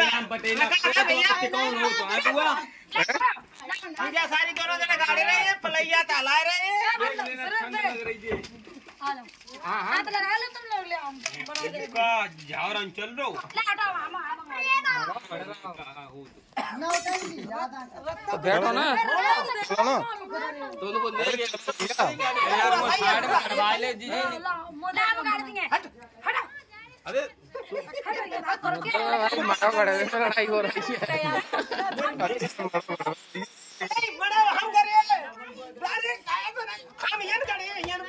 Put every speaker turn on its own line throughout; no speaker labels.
नाम पटेला कौन हो तो है बुआ
हम सारी दोनों जने गाड़ी रहे हैं पलैया ताला रहे हैं
हाथ लगा लो तुम लोग ले हम
का झावरन चल रो
ले हम
तो बैठो ना चलो ना
तो लोग ले यार वो साइड में करवा ले जी
मोदा हम काट देंगे हट हटो
अबे
भाई मारो बड़े लड़ाई हो रही है
करे अरे काय करे हम यन करे यन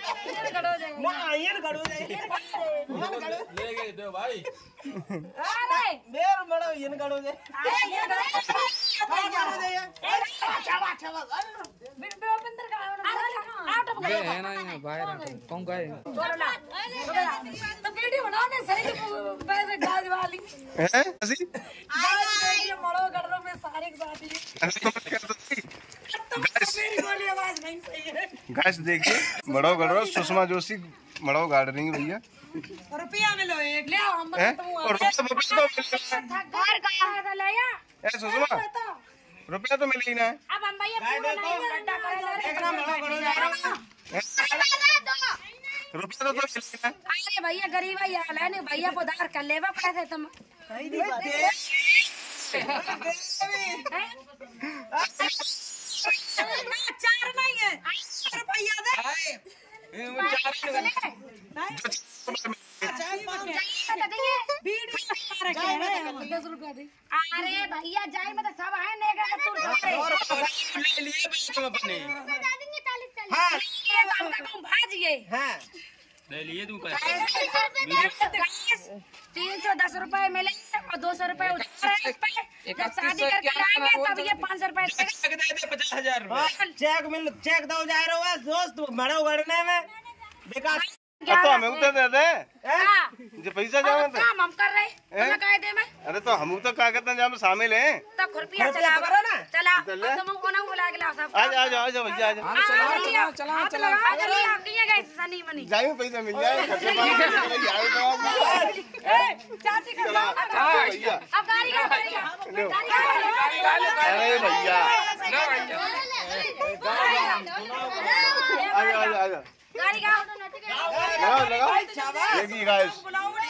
कड़ो जाएगा
ना यन करो जाए यन करो
ले गए दो भाई
अरे
मेर बड़ा यन करो जाए
अरे ये
काय करो जाए चावा चावा
बिपिंदर का आउट ऑफ़
ये है ना ये बाहर कौन का है
तो वीडियो बनाने सही पैसे गाज वाली
हैं? ऐसी
मड़ो में सारे के साथ ही
ऐसे तो मत कर दो
मेरी आवाज़ नहीं सही है
गैस देखिए मड़ो गड़ो सुषमा जोशी मड़ो गाड़ रही भैया
रुपया में लो एक ले आओ हम
और रुपया तो रुपया तो मिल
घर
ए सुषमा रुपया तो मिल ही। ना
अब हम भैया
रुपया तो
अरे भैया गरीब भैया नहीं भैया को उधार कर लेवा पैसे तुम चार नहीं है रुपया दे अरे भैया जाए मतलब सब है नेगा तू
ले लिए तुम अपने।
भाजिए
हाँ।
ले लिए तू कर
तीन सौ दस रुपए मिले और दो सौ रुपए जब शादी करके आएँगे तब ये पाँच सौ रुपए
पचास हज़ार
चेक मिल चेक दो जा रहा है दोस्त गड़ने में। बेकार।
तो हमें उतर दे दे।
हाँ,
जो पैसा
और
जाओ तो
काम हम कर रहे हैं। कह दे मैं।
अरे तो हम तो क्या कहते हैं जब शामिल हैं।
तो खुरपिया चला
करो ना।
चला।
ले।
तुम उन्हें बुला के लाओ सब।
आ जाओ आ जाओ भैया आ जाओ।
हाँ, चला चला चला चला किए गए सनी मनी
जाइए पैसा मिल जाए खर्चे तो
ए, चाची का है।
भैया।
अब गाड़ी का गाड़ी गाड़ी का
अरे भैया। आ जाओ आ जाओ आ जाओ। देखिए गाइस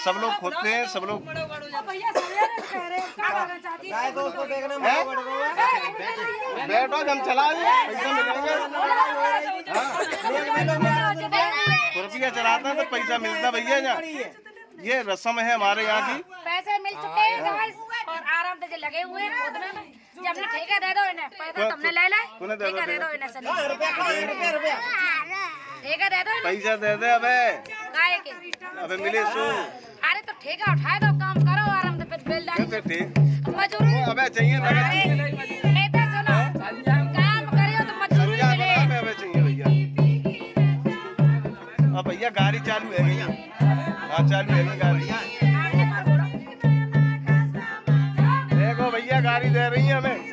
सब लोग खोदते हैं सब लोग
भैया सवेरे कह रहे हैं, क्या करना चाहती है
काय दोस्त को देखना मड़ो गड़ रहा है
बैठो हम चला रुपया चलाते हैं तो पैसा मिलता भैया यहाँ ये रस्म है हमारे यहाँ की
पैसे मिल चुके हैं गाइस और आराम से लगे हुए हैं खोदने में जब ठेका दे दो इन्हें पैसा तुमने ले ले
तूने दे दो,
ठेका
दे
दे
दो।
दो इन्हें ठेका दे दो
पैसा दे दे अबे।
गाय के।
अबे मिले सो।
अरे तो ठेका उठाए दो काम करो आराम से फिर बिल डाल।
फिर ठीक
मजदूरी
अबे चाहिए
अरे
नगद
नेता सुनो। काम करियो तो मजदूरी मिले
अबे चाहिए भैया। अब भैया गाड़ी चालू है भैया। हाँ चालू है गाड़ी। देखो भैया गाड़ी दे रही है हमें।